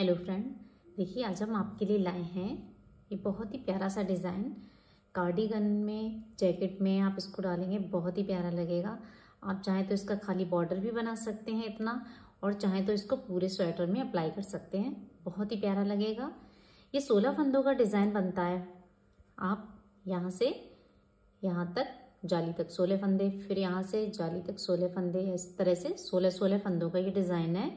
Hello friend देखिए, आज हम आपके लिए लाए हैं ये बहुत ही प्यारा सा डिज़ाइन कार्डिगन में जैकेट में आप इसको डालेंगे, बहुत ही प्यारा लगेगा. आप चाहें तो इसका खाली बॉर्डर भी बना सकते हैं इतना, और चाहें तो इसको पूरे स्वेटर में अप्लाई कर सकते हैं. बहुत ही प्यारा लगेगा. ये सोलह फंदों का डिज़ाइन बनता है. आप यहाँ से, यहाँ तक जाली तक सोलह फंदे, फिर यहाँ से जाली तक सोलह फंदे, इस तरह से सोलह सोलह फंदों का ये डिज़ाइन है.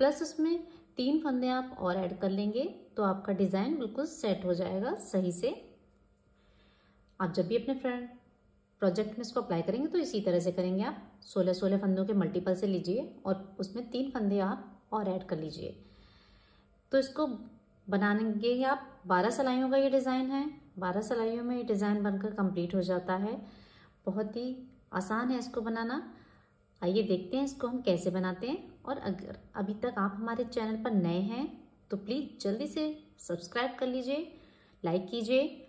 प्लस उसमें तीन फंदे आप और ऐड कर लेंगे तो आपका डिज़ाइन बिल्कुल सेट हो जाएगा सही से। आप जब भी अपने फ्रेंड प्रोजेक्ट में इसको अप्लाई करेंगे तो इसी तरह से करेंगे आप। सोलह सोलह फंदों के मल्टीपल से लीजिए और उसमें तीन फंदे आप और ऐड कर लीजिए। तो इसको बनाएँगे आप। बारह सिलाइयों का ये डिज़ाइन है। बारह सिलाइयों में ये डिज़ाइन बनकर कंप्लीट हो जाता है। बहुत ही आसान है इसको बनाना। आइए देखते हैं इसको हम कैसे बनाते हैं। और अगर अभी तक आप हमारे चैनल पर नए हैं तो प्लीज़ जल्दी से सब्सक्राइब कर लीजिए, लाइक कीजिए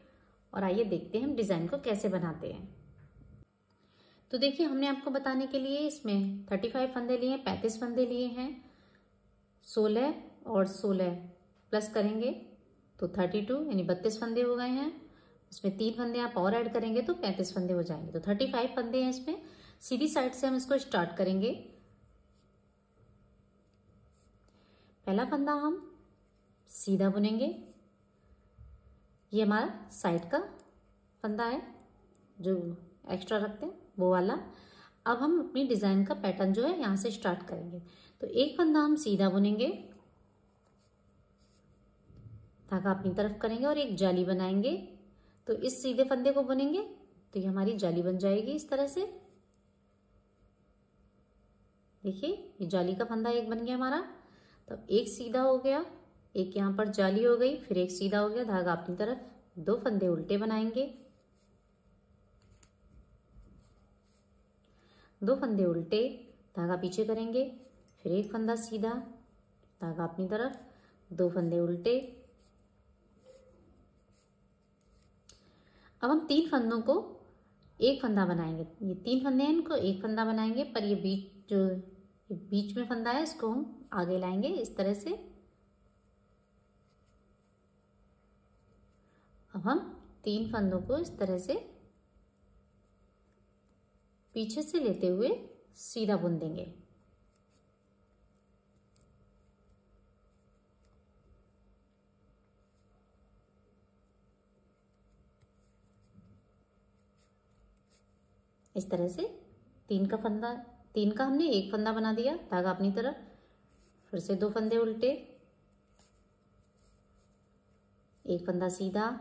और आइए देखते हैं हम डिज़ाइन को कैसे बनाते हैं। तो देखिए, हमने आपको बताने के लिए इसमें थर्टी फाइव फंदे लिए हैं, पैंतीस फंदे लिए हैं, सोलह और सोलह प्लस करेंगे तो थर्टी टू, यानी बत्तीस फंदे हो गए हैं। इसमें तीन फंदे आप और ऐड करेंगे तो पैंतीस फंदे हो जाएँगे। तो थर्टी फाइव फंदे हैं इसमें। सीधी साइड से हम इसको स्टार्ट करेंगे। पहला फंदा हम सीधा बुनेंगे। ये हमारा साइड का फंदा है, जो एक्स्ट्रा रखते हैं, वो वाला। अब हम अपनी डिज़ाइन का पैटर्न जो है, यहाँ से स्टार्ट करेंगे। तो एक फंदा हम सीधा बुनेंगे, धागा अपनी तरफ़ करेंगे और एक जाली बनाएँगे। तो इस सीधे फंदे को बुनेंगे तो ये हमारी जाली बन जाएगी इस तरह से। देखिए, ये जाली का फंदा एक बन गया हमारा। तो एक सीधा हो गया, एक यहाँ पर जाली हो गई, फिर एक सीधा हो गया, धागा अपनी तरफ़, दो फंदे उल्टे बनाएँगे। दो फंदे उल्टे, धागा पीछे करेंगे, फिर एक फंदा सीधा, धागा अपनी तरफ़, दो फंदे उल्टे। अब हम तीन फंदों को एक फंदा बनाएँगे। ये तीन फंदे हैं, इनको एक फंदा बनाएँगे, पर ये बीच जो बीच में फंदा है, इसको हम आगे लाएँगे इस तरह से। अब हम तीन फंदों को इस तरह से पीछे से लेते हुए सीधा बुन देंगे। इस तरह से तीन का फंदा, तीन का हमने एक फंदा बना दिया धागा अपनी तरफ़। फिर से दो फंदे उल्टे। एक फंदा सीधा।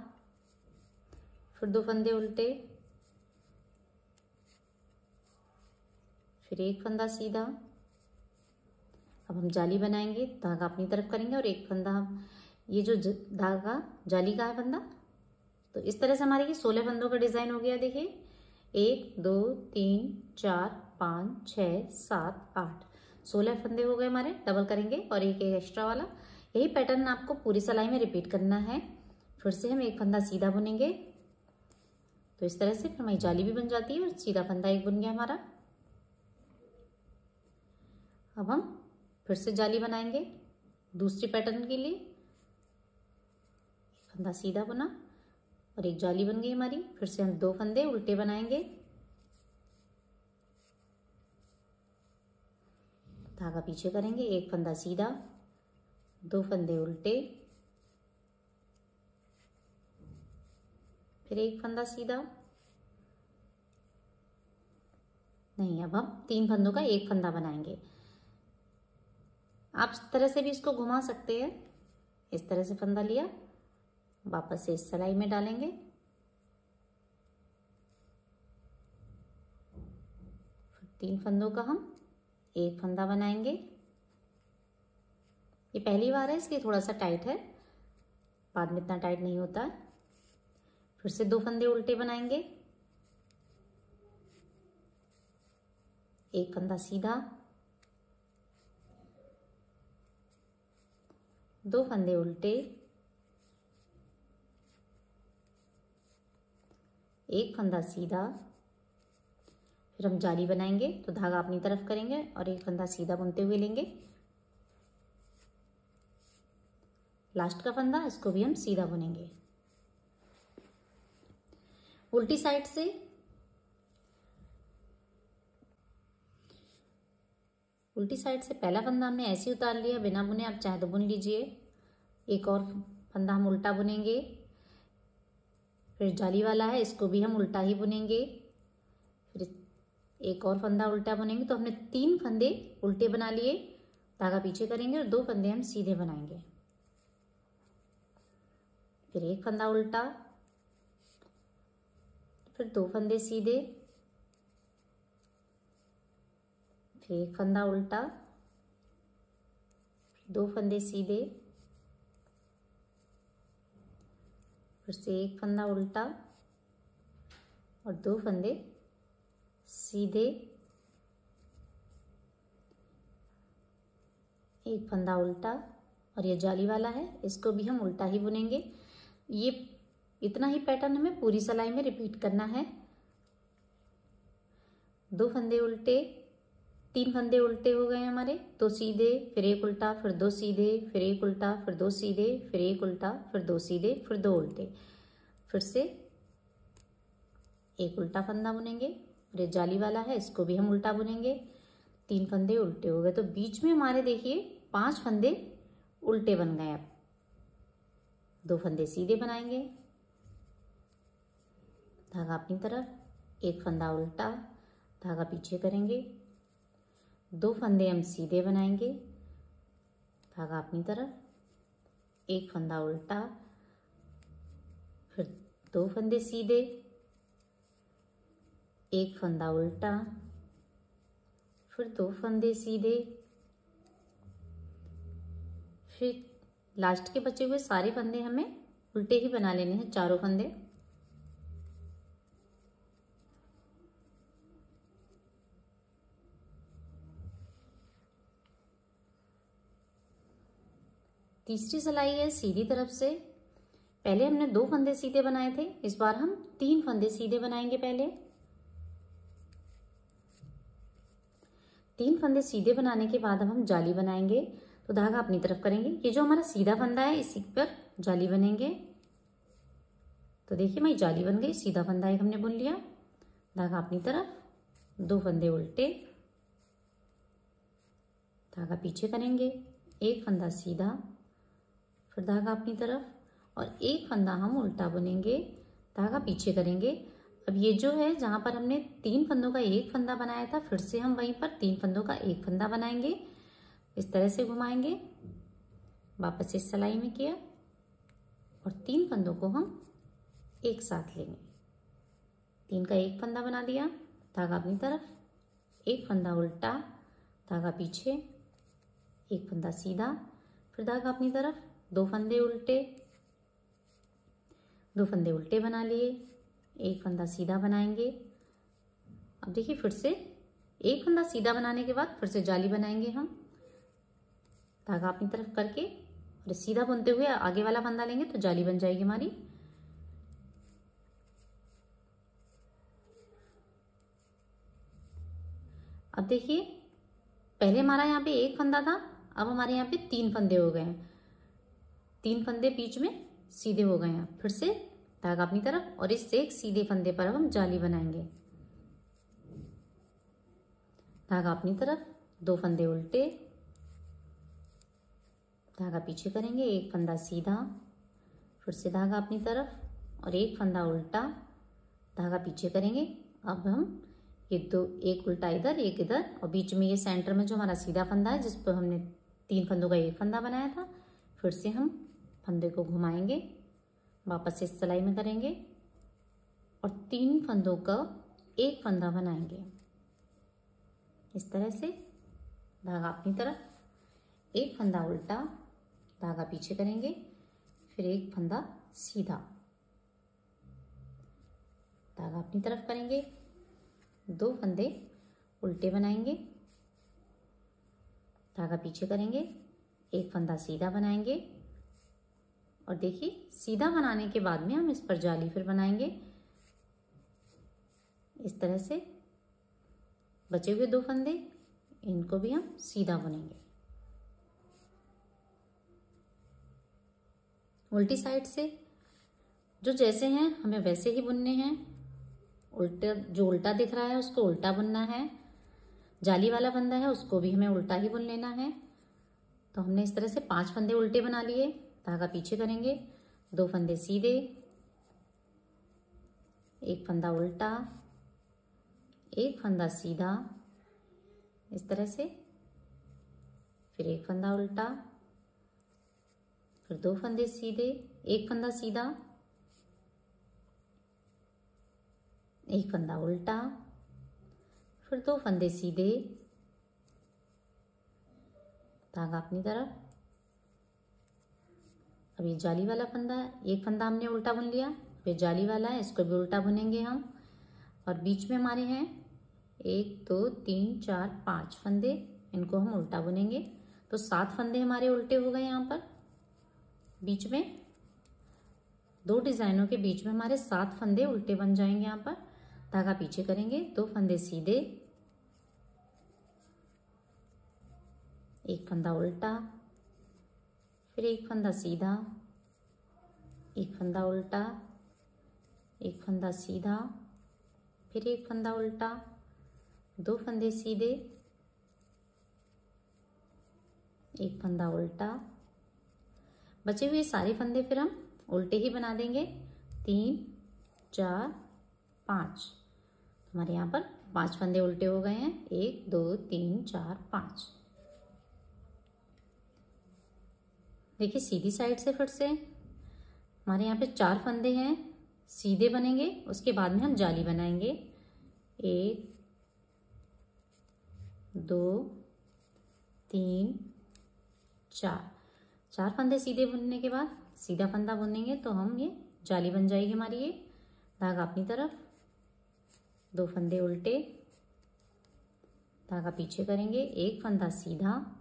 फिर दो फंदे उल्टे। फिर एक फंदा सीधा। अब हम जाली बनाएँगे, धागा अपनी तरफ़ करेंगे और एक फंदा हम ये जो धागा, जाली का है फंदा? तो इस तरह से हमारे ये सोलह फंदों का डिज़ाइन हो गया, देखिए। एक, दो, तीन, चार, पाँच छ सात, आठ। सोलह फंदे हो गए हमारे डबल करेंगे और एक एक एक्स्ट्रा वाला। यही पैटर्न आपको पूरी सिलाई में रिपीट करना है। फिर से हम एक फंदा सीधा बुनेंगे। तो इस तरह से फिर हमारी जाली भी बन जाती है और सीधा फंदा एक बुन गया हमारा। अब हम फिर से जाली बनाएँगे दूसरी पैटर्न के लिए। फंदा सीधा बुना और एक जाली बन गई हमारी। फिर से हम दो फंदे उल्टे बनाएँगे। धागा पीछे करेंगे, एक फंदा सीधा, दो फंदे उल्टे, फिर एक फंदा सीधा। नहीं, अब हम तीन फंदों का एक फंदा बनाएँगे। आप इस तरह से भी इसको घुमा सकते हैं। इस तरह से फंदा लिया, वापस से इस सिलाई में डालेंगे। तीन फंदों का हम एक फंदा बनाएँगे। ये पहली बार है, इसलिए थोड़ा सा टाइट है। बाद में इतना टाइट नहीं होता। फिर से दो फंदे उल्टे बनाएँगे। एक फंदा सीधा। दो फंदे उल्टे। एक फंदा सीधा। फिर हम जाली बनाएँगे तो धागा अपनी तरफ़ करेंगे और एक फंदा सीधा बुनते हुए लेंगे। लास्ट का फंदा, इसको भी हम सीधा बुनेंगे। उल्टी साइड से उल्टी साइड से पहला फंदा हमने ऐसे उतार लिया, बिना बुने, आप चाहे तो बुन लीजिए। एक और फंदा हम उल्टा बुनेंगे। फिर जाली वाला है, इसको भी हम उल्टा ही बुनेंगे। फिर एक और फंदा उल्टा बनेंगे तो हमने तीन फंदे उल्टे बना लिए। धागा पीछे करेंगे और दो फंदे हम सीधे बनाएँगे। फिर एक फंदा उल्टा, फिर दो फंदे सीधे, फिर एक फंदा उल्टा दो फंदे सीधे, फिर से एक फंदा उल्टा और दो फंदे सीधे एक फंदा उल्टा और ये जाली वाला है, इसको भी हम उल्टा ही बुनेंगे। ये इतना ही पैटर्न हमें पूरी सिलाई में रिपीट करना है। दो फंदे उल्टे, तीन फंदे उल्टे हो गए हमारे, दो सीधे, फिर एक उल्टा, फिर दो सीधे, फिर एक उल्टा, फिर दो सीधे, फिर एक उल्टा, फिर दो सीधे, फिर दो उल्टे। फिर से एक उल्टा फंदा बुनेंगे। और ये जाली वाला है, इसको भी हम उल्टा बुनेंगे। तीन फंदे उल्टे हो गए तो बीच में हमारे देखिए, पाँच फंदे उल्टे बन गए अब। दो फंदे सीधे बनाएँगे। धागा अपनी तरफ़, एक फंदा उल्टा, धागा पीछे करेंगे। दो फंदे हम सीधे बनाएँगे, धागा अपनी तरफ़, एक फंदा उल्टा, फिर दो फंदे सीधे एक फंदा उल्टा, फिर दो फंदे सीधे, फिर लास्ट के बचे हुए सारे फंदे हमें उल्टे ही बना लेने हैं, चारों फंदे। तीसरी सिलाई है सीधी तरफ़ से। पहले हमने दो फंदे सीधे बनाए थे, इस बार हम तीन फंदे सीधे बनाएँगे पहले। तीन फंदे सीधे बनाने के बाद अब हम जाली बनाएँगे। तो धागा अपनी तरफ़ करेंगे। ये जो हमारा सीधा फंदा है, इसी पर जाली बनेंगे। तो देखिए मैं जाली बन गई। सीधा फंदा एक हमने बुन लिया। धागा अपनी तरफ़, दो फंदे उल्टे। धागा पीछे करेंगे। एक फंदा सीधा, फिर धागा अपनी तरफ़, और एक फंदा हम उल्टा बुनेंगे। धागा पीछे करेंगे। अब ये जो है, जहाँ पर हमने तीन फंदों का एक फंदा बनाया था, फिर से हम वहीं पर तीन फंदों का एक फंदा बनाएँगे। इस तरह से घुमाएँगे, वापस इस सिलाई में किया, और तीन फंदों को हम एक साथ लेंगे। तीन का एक फंदा बना दिया, धागा अपनी तरफ़, एक फंदा उल्टा, धागा पीछे, एक फंदा सीधा, फिर धागा अपनी तरफ़, दो फंदे उल्टे, दो फंदे उल्टे बना लिए। एक फंदा सीधा बनाएँगे। अब देखिए फिर से, एक फंदा सीधा बनाने के बाद फिर से जाली बनाएँगे हम। धागा अपनी तरफ़ करके और सीधा बुनते हुए आगे वाला फंदा लेंगे तो जाली बन जाएगी हमारी। अब देखिए, पहले हमारा यहाँ पे एक फंदा था, अब हमारे यहाँ पे तीन फंदे हो गए हैं। तीन फंदे बीच में सीधे हो गए हैं। फिर से धागा अपनी तरफ़ और इससे एक सीधे फंदे पर हम जाली बनाएँगे। धागा अपनी तरफ़, दो फंदे उल्टे। धागा पीछे करेंगे, एक फंदा सीधा, फिर से धागा अपनी तरफ़ और एक फंदा उल्टा। धागा पीछे करेंगे, अब हम ये दो, एक उल्टा इधर, एक इधर और बीच में ये सेंटर में जो हमारा सीधा फंदा है, जिस पर हमने तीन फंदों का एक फंदा बनाया था, फिर से हम फंदे को घुमाएँगे। वापस इस सिलाई में करेंगे और तीन फंदों का एक फंदा बनाएँगे। इस तरह से धागा अपनी तरफ़, एक फंदा उल्टा, धागा पीछे करेंगे, फिर एक फंदा सीधा। धागा अपनी तरफ़ करेंगे, दो फंदे उल्टे बनाएँगे, धागा पीछे करेंगे, एक फंदा सीधा बनाएँगे और देखिए, सीधा बनाने के बाद में हम इस पर जाली फिर बनाएँगे। इस तरह से बचे हुए दो फंदे, इनको भी हम सीधा बुनेंगे। उल्टी साइड से जो जैसे हैं, हमें वैसे ही बुनने हैं। उल्टा, जो उल्टा दिख रहा है, उसको उल्टा बुनना है। जाली वाला फंदा है, उसको भी हमें उल्टा ही बुन लेना है। तो हमने इस तरह से पाँच फंदे उल्टे बना लिए। धागा पीछे करेंगे। दो फंदे सीधे, एक फंदा उल्टा, एक फंदा सीधा, इस तरह से। फिर एक फंदा उल्टा, फिर दो फंदे सीधे, एक फंदा सीधा, एक फंदा उल्टा, फिर दो फंदे सीधे। धागा अपनी तरफ़। अब ये जाली वाला फंदा है, एक फंदा हमने उल्टा बुन लिया, फिर जाली वाला है, इसको भी उल्टा बुनेंगे हम। और बीच में हमारे हैं, एक, दो, तीन, चार, पाँच फंदे, इनको हम उल्टा बुनेंगे। तो सात फंदे हमारे उल्टे हो गए यहाँ पर, बीच में। दो डिजाइनों के बीच में हमारे सात फंदे उल्टे बन जाएँगे यहाँ पर। धागा पीछे करेंगे, दो फंदे सीधे, एक फंदा उल्टा फिर एक फंदा सीधा, एक फंदा उल्टा, एक फंदा सीधा, फिर एक फंदा उल्टा, दो फंदे सीधे, एक फंदा उल्टा। बचे हुए सारे फंदे फिर हम उल्टे ही बना देंगे। तीन, चार, पाँच। हमारे यहाँ पर पाँच फंदे उल्टे हो गए हैं। एक, दो, तीन, चार, पाँच। देखिए सीधी साइड से फिर से। हमारे यहाँ पे चार फंदे हैं, सीधे बनेंगे, उसके बाद में हम जाली बनाएँगे। एक, दो, तीन, चार। चार फंदे सीधे बुनने के बाद सीधा फंदा बुनेंगे तो हम ये जाली बन जाएगी हमारी ये। धागा अपनी तरफ़, दो फंदे उल्टे। धागा पीछे करेंगे, एक फंदा सीधा,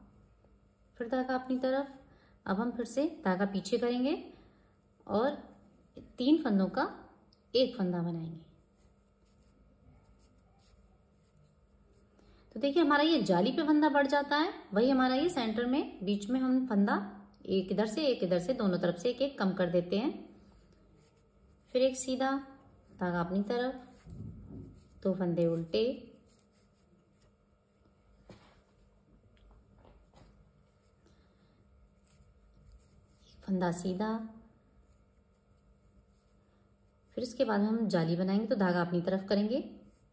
फिर धागा अपनी तरफ़। अब हम फिर से धागा पीछे करेंगे और तीन फंदों का एक फंदा बनाएँगे। तो देखिए, हमारा ये जाली पे फंदा बढ़ जाता है। वही हमारा ये सेंटर में, बीच में हम फंदा एक इधर से, एक इधर से, दोनों तरफ़ से एक एक कम कर देते हैं। फिर एक सीधा धागा अपनी तरफ़, दो फंदे उल्टे फंदा सीधा। फिर इसके बाद हम जाली बनाएँगे तो धागा अपनी तरफ़ करेंगे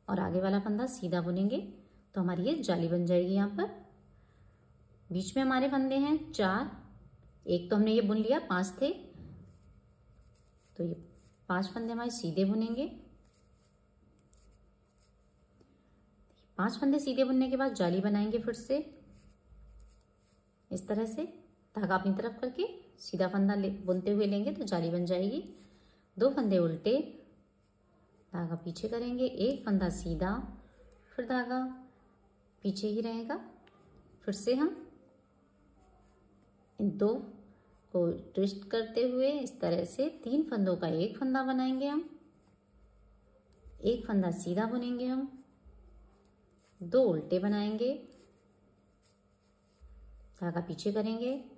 और आगे वाला फंदा सीधा बुनेंगे तो हमारी ये जाली बन जाएगी यहाँ पर। बीच में हमारे फंदे हैं चार। एक तो हमने ये बुन लिया, पाँच थे। तो ये पाँच फंदे हमारे सीधे बुनेंगे। पाँच फंदे सीधे बुनने के बाद जाली बनाएँगे फिर से। इस तरह से धागा अपनी तरफ़ करके। सीधा फंदा बुनते हुए लेंगे तो जाली बन जाएगी। दो फंदे उल्टे, धागा पीछे करेंगे, एक फंदा सीधा, फिर धागा पीछे ही रहेगा। फिर से हम इन दो को ट्विस्ट करते हुए इस तरह से तीन फंदों का एक फंदा बनाएँगे हम। एक फंदा सीधा बुनेंगे हम। दो उल्टे बनाएँगे। धागा पीछे करेंगे।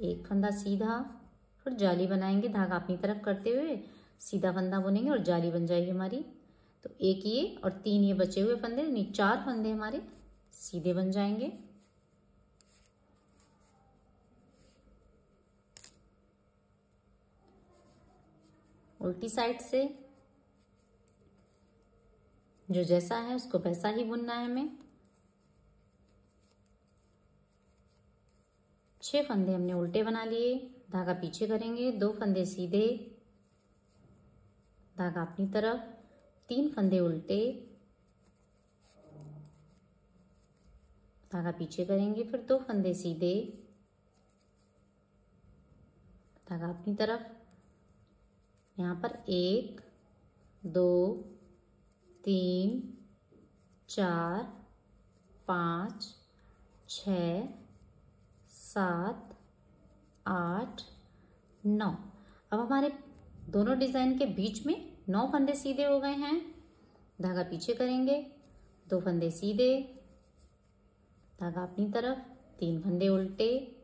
एक फंदा सीधा, फिर जाली बनाएँगे धागा अपनी तरफ़ करते हुए, सीधा फंदा बुनेंगे और जाली बन जाएगी हमारी। तो एक ये और तीन ये बचे हुए फंदे, यानी चार फंदे हमारे सीधे बन जाएँगे। उल्टी साइड से जो जैसा है उसको वैसा ही बुनना है हमें। छह फंदे हमने उल्टे बना लिए। धागा पीछे करेंगे। दो फंदे सीधे। धागा अपनी तरफ़। तीन फंदे उल्टे। धागा पीछे करेंगे, फिर दो फंदे सीधे। धागा अपनी तरफ़। यहाँ पर एक, दो, तीन, चार, पाँच छ सात, आठ, नौ। अब हमारे दोनों डिज़ाइन के बीच में नौ फंदे सीधे हो गए हैं। धागा पीछे करेंगे, दो फंदे सीधे। धागा अपनी तरफ़, तीन फंदे उल्टे।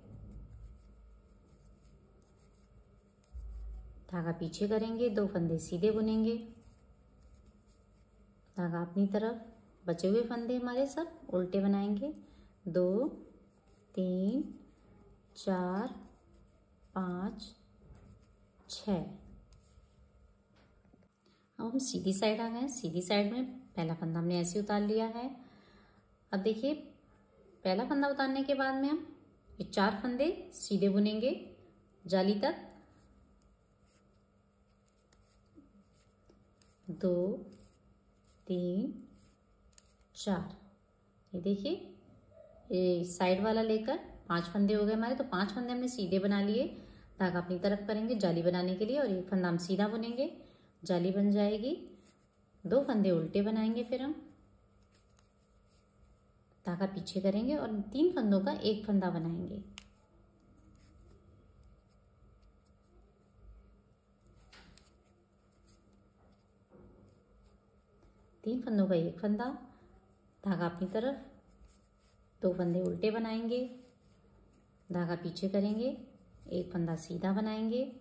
धागा पीछे करेंगे, दो फंदे सीधे बुनेंगे। धागा अपनी तरफ़, बचे हुए फंदे हमारे सब उल्टे बनाएँगे। दो, तीन चार, पाँच, छ। अब हम सीधी साइड आ गए सीधी साइड में पहला फंदा हमने ऐसे उतार लिया है। अब देखिए, पहला फंदा उतारने के बाद में हम ये चार फंदे सीधे बुनेंगे जाली तक। दो, तीन, चार। ये देखिए, ये साइड वाला लेकर पाँच फंदे हो गए हमारे तो पाँच फंदे हमने सीधे बना लिए। धागा अपनी तरफ़ करेंगे जाली बनाने के लिए और एक फंदा हम सीधा बुनेंगे। जाली बन जाएगी। दो फंदे उल्टे बनाएँगे फिर हम। धागा पीछे करेंगे और तीन फंदों का एक फंदा बनाएँगे। तीन फंदों का एक फंदा। धागा अपनी तरफ़। दो फंदे उल्टे बनाएँगे। धागा पीछे करेंगे, एक फंदा सीधा बनाएँगे।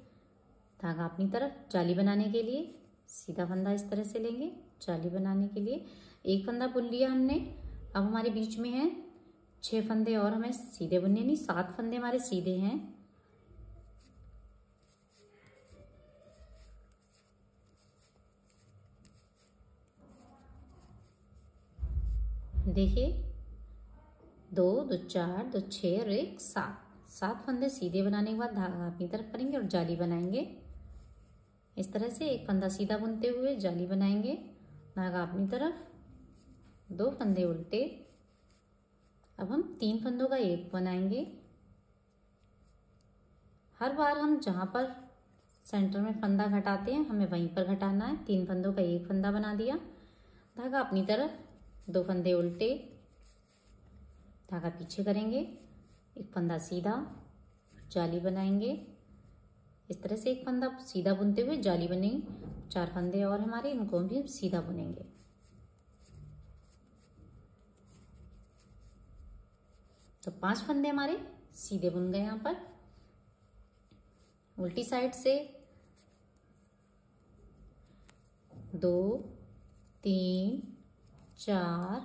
धागा अपनी तरफ़ जाली बनाने के लिए, सीधा फंदा इस तरह से लेंगे, जाली बनाने के लिए। एक फंदा बुन लिया हमने, अब हमारे बीच में है छह फंदे और हमें सीधे बुनने, नहीं, सात फंदे हमारे सीधे हैं। देखिए दो दो चार, दो छः और एक सात। सात फंदे सीधे बनाने के बाद धागा अपनी तरफ़ करेंगे और जाली बनाएँगे। इस तरह से एक फंदा सीधा बुनते हुए जाली बनाएँगे। धागा अपनी तरफ़, दो फंदे उल्टे। अब हम तीन फंदों का एक बनाएँगे। हर बार हम जहाँ पर सेंटर में फंदा घटाते हैं, हमें वहीं पर घटाना है। तीन फंदों का एक फंदा बना दिया। धागा अपनी तरफ़, दो फंदे उल्टे। धागा पीछे करेंगे, एक फंदा सीधा जाली बनाएँगे। इस तरह से एक फंदा सीधा बुनते हुए जाली बनेगी चार फंदे और हमारे, इनको भी सीधा बुनेंगे। तो पाँच फंदे हमारे सीधे बुन गए यहाँ पर। उल्टी साइड से दो, तीन, चार,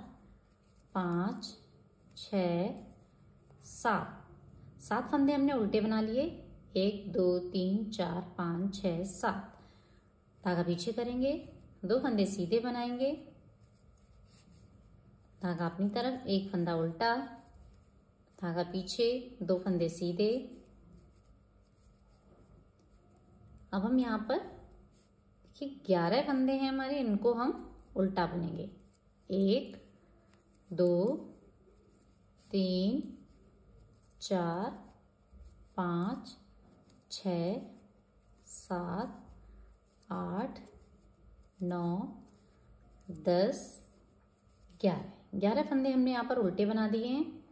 पाँच छ, सात। सात फंदे हमने उल्टे बना लिए। एक, दो, तीन, चार, पाँच, छ, सात। धागा पीछे करेंगे, दो फंदे सीधे बनाएँगे। धागा अपनी तरफ़, एक फंदा उल्टा। धागा पीछे, दो फंदे सीधे। अब हम यहाँ पर, देखिए, ग्यारह फंदे हैं हमारे, इनको हम उल्टा बुनेंगे। एक, दो तीन, चार, पाँच, छ, सात, आठ, नौ, दस, ग्यारह। ग्यारह फंदे हमने यहाँ पर उल्टे बना दिए हैं।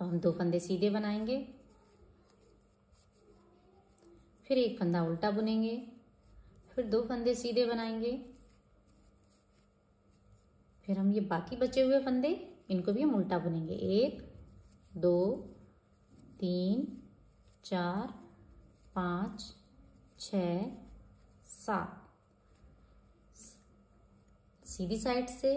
अब हम दो फंदे सीधे बनाएँगे। फिर एक फंदा उल्टा बुनेंगे। फिर दो फंदे सीधे बनाएँगे। फिर हम ये बाकी बचे हुए फंदे, इनको भी हम उल्टा बुनेंगे। एक दो, तीन, चार, पाँच, छ, सात। सीधी साइड से।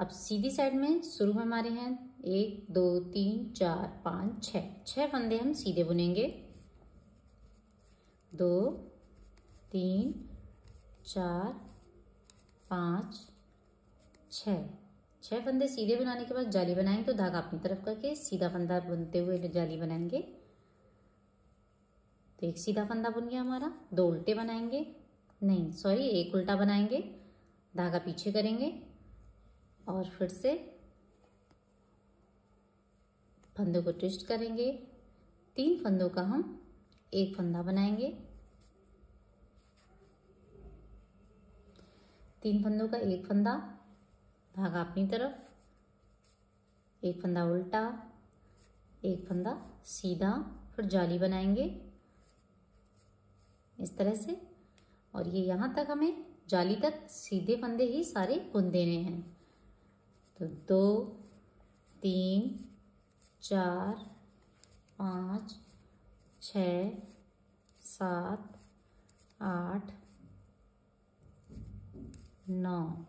अब सीधी साइड में शुरू में हमारे हैं एक, दो, तीन, चार, पाँच, छ। छः फंदे हम सीधे बुनेंगे। दो, तीन, चार, पाँच, छ। छह फंदे सीधे बनाने के बाद जाली बनाएँगे तो धागा अपनी तरफ़ करके सीधा फंदा बुनते हुए जाली बनाएँगे। तो एक सीधा फंदा बुन गया हमारा, दो उल्टे बनाएँगे। नहीं सॉरी एक उल्टा बनाएँगे, धागा पीछे करेंगे और फिर से फंदों को ट्विस्ट करेंगे। तीन फंदों का हम एक फंदा बनाएँगे। तीन फंदों का एक फंदा धागा अपनी तरफ़। एक फंदा उल्टा, एक फंदा सीधा, फिर जाली बनाएँगे इस तरह से। और ये यहाँ तक हमें जाली तक सीधे फंदे ही सारे बुन देने हैं। तो दो, तीन, चार, पाँच, छ, सात, आठ, नौ।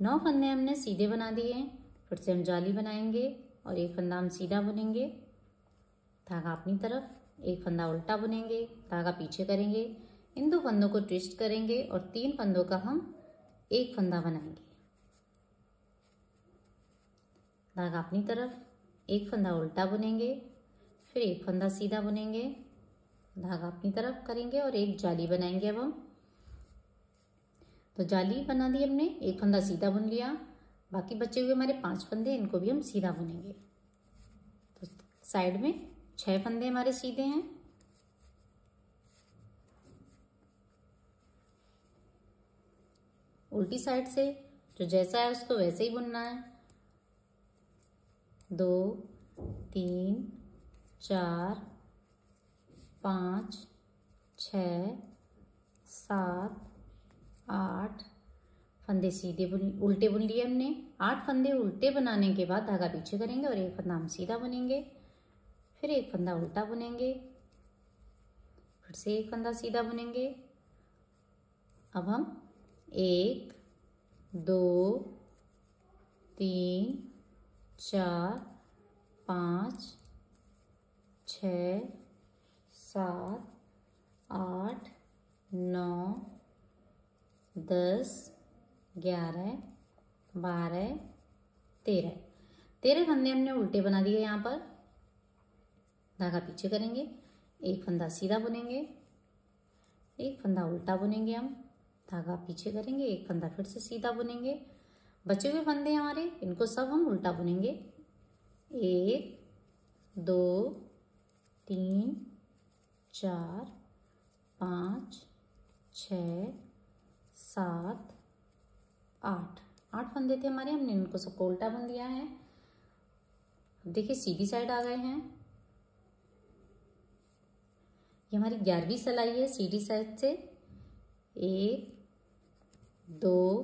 नौ फंदे हमने सीधे बना दिए हैं। फिर से हम जाली बनाएँगे और एक फंदा हम सीधा बुनेंगे। धागा अपनी तरफ़, एक फंदा उल्टा बुनेंगे, धागा पीछे करेंगे। इन दो फंदों को ट्विस्ट करेंगे और तीन फंदों का हम एक फंदा बनाएँगे। धागा अपनी तरफ़, एक फंदा उल्टा बुनेंगे, फिर एक फंदा सीधा बुनेंगे। धागा अपनी तरफ़ करेंगे और एक जाली बनाएँगे अब हम। तो जाली बना दी हमने, एक फंदा सीधा बुन लिया। बाकी बचे हुए हमारे पाँच फंदे, इनको भी हम सीधा बुनेंगे। तो साइड में छह फंदे हमारे सीधे हैं। उल्टी साइड से, जो जैसा है उसको वैसे ही बुनना है। दो, तीन, चार, पाँच छ सात आठ फंदे सीधे बुन, उल्टे बुन लिए हमने। आठ फंदे उल्टे बनाने के बाद धागा पीछे करेंगे और एक फंदा हम सीधा बुनेंगे। फिर एक फंदा उल्टा बुनेंगे। फिर से एक फंदा सीधा बुनेंगे। अब हम एक, दो, तीन, चार, पाँच, छ, सात, आठ, नौ दस, ग्यारह, बारह, तेरह। तेरह फंदे हमने उल्टे बना दिए यहाँ पर। धागा पीछे करेंगे, एक फंदा सीधा बुनेंगे, एक फंदा उल्टा बुनेंगे हम। धागा पीछे करेंगे, एक फंदा फिर से सीधा बुनेंगे। बचे हुए फंदे हमारे, इनको सब हम उल्टा बुनेंगे। एक, दो, तीन, चार, पाँच छ सात, आठ। आठ फंदे थे हमारे, हमने इनको सबको उल्टा बन दिया है। देखिए, सीधी साइड आ गए हैं। ये हमारी ग्यारहवीं सलाई है सीधी साइड से। एक, दो,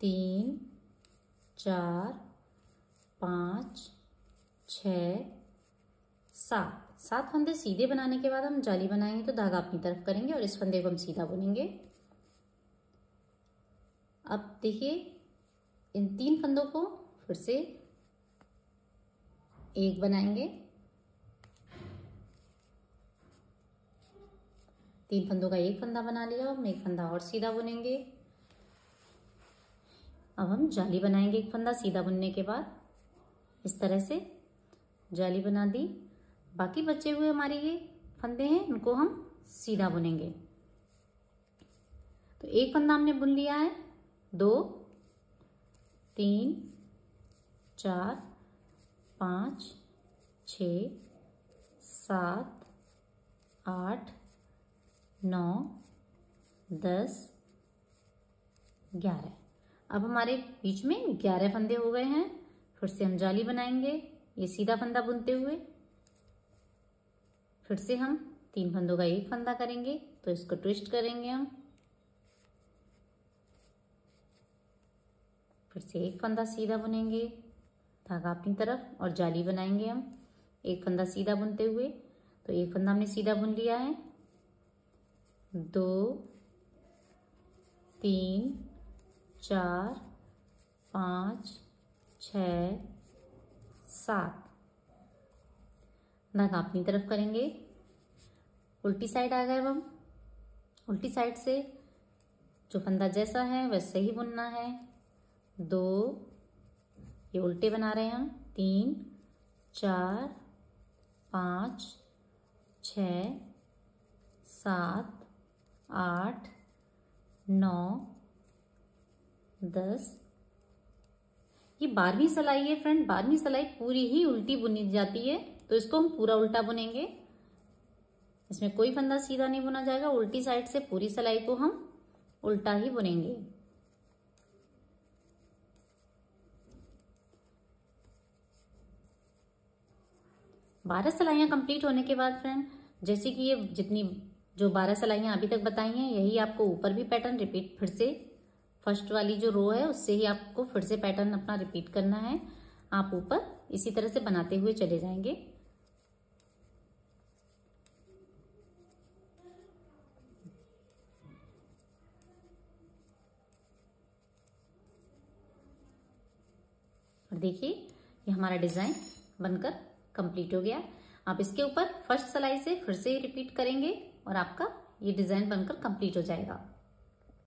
तीन, चार, पाँच छ सात। सात फंदे सीधे बनाने के बाद हम जाली बनाएँगे तो धागा अपनी तरफ़ करेंगे और इस फंदे को हम सीधा बुनेंगे। अब देखिए, इन तीन फंदों को फिर से एक बनाएँगे। तीन फंदों का एक फंदा बना लिया हम एक फंदा और सीधा बुनेंगे। अब हम जाली बनाएँगे एक फंदा सीधा बुनने के बाद। इस तरह से जाली बना दी। बाकी बचे हुए हमारे ये फंदे हैं उनको हम सीधा बुनेंगे। तो एक फंदा हमने बुन लिया है। दो, तीन, चार, पाँच, छ, सात, आठ, नौ, दस, ग्यारह। अब हमारे बीच में ग्यारह फंदे हो गए हैं, फिर से हम जाली बनाएँगे, ये सीधा फंदा बुनते हुए। फिर से हम तीन फंदों का एक फंदा करेंगे तो इसको ट्विस्ट करेंगे हम। फिर से एक फंदा सीधा बुनेंगे। धागा अपनी तरफ़ और जाली बनाएँगे हम। एक फंदा सीधा बुनते हुए तो एक फंदा हमने सीधा बुन लिया है। दो, तीन, चार, पाँच, छ, सात। धागा अपनी तरफ़ करेंगे। उल्टी साइड आ गए हम। उल्टी साइड से जो फंदा जैसा है, वैसे ही बुनना है। दो, ये उल्टे बना रहे हैं तीन, चार, पाँच, छ, सात, आठ, नौ, दस। ये बारहवीं सिलाई है फ्रेंड बारहवीं सिलाई पूरी ही उल्टी बुनी जाती है तो इसको हम पूरा उल्टा बुनेंगे। इसमें कोई फंदा सीधा नहीं बुना जाएगा, उल्टी साइड से पूरी सिलाई को हम उल्टा ही बुनेंगे। बारह सिलाइयाँ कंप्लीट होने के बाद फ्रेंड जैसे कि ये जितनी जो बारह सिलाइयाँ अभी तक बताई हैं, यही आपको ऊपर भी पैटर्न रिपीट फिर से फ़र्स्ट वाली जो रो है, उससे ही आपको फिर से पैटर्न अपना रिपीट करना है। आप ऊपर इसी तरह से बनाते हुए चले जाएँगे। और देखिए, ये हमारा डिज़ाइन बनकर कंप्लीट हो गया। आप इसके ऊपर फ़र्स्ट सिलाई से फिर से रिपीट करेंगे और आपका ये डिज़ाइन बनकर कंप्लीट हो जाएगा।